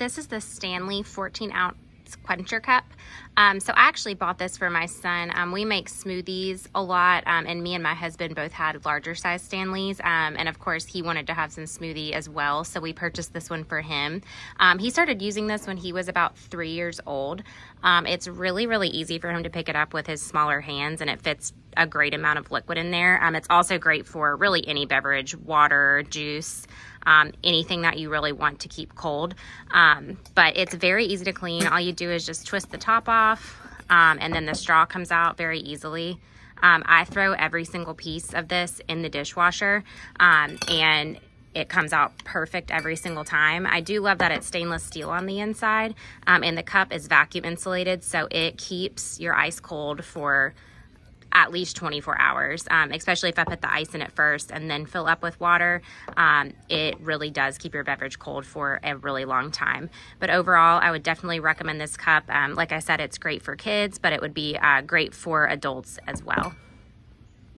this is the Stanley 14 ounce quencher cup. Um, so I actually bought this for my son. Um, we make smoothies a lot, um, and me and my husband both had larger size Stanleys. Um, and of course, he wanted to have some smoothie as well, so we purchased this one for him. Um, he started using this when he was about three years old. Um, it's really, really easy for him to pick it up with his smaller hands, and it fits a great amount of liquid in there. it's also great for really any beverage, water, juice um, anything that you really want to keep cold. Um, but it's very easy to clean. All you do is just twist the top off um, and then the straw comes out very easily. Um, I throw every single piece of this in the dishwasher um, and it comes out perfect every single time. I do love that it's stainless steel on the inside um, and the cup is vacuum insulated so it keeps your ice cold for at least 24 hours, um, especially if I put the ice in it first and then fill up with water. Um, it really does keep your beverage cold for a really long time. But overall, I would definitely recommend this cup. Um, like I said, it's great for kids, but it would be uh, great for adults as well.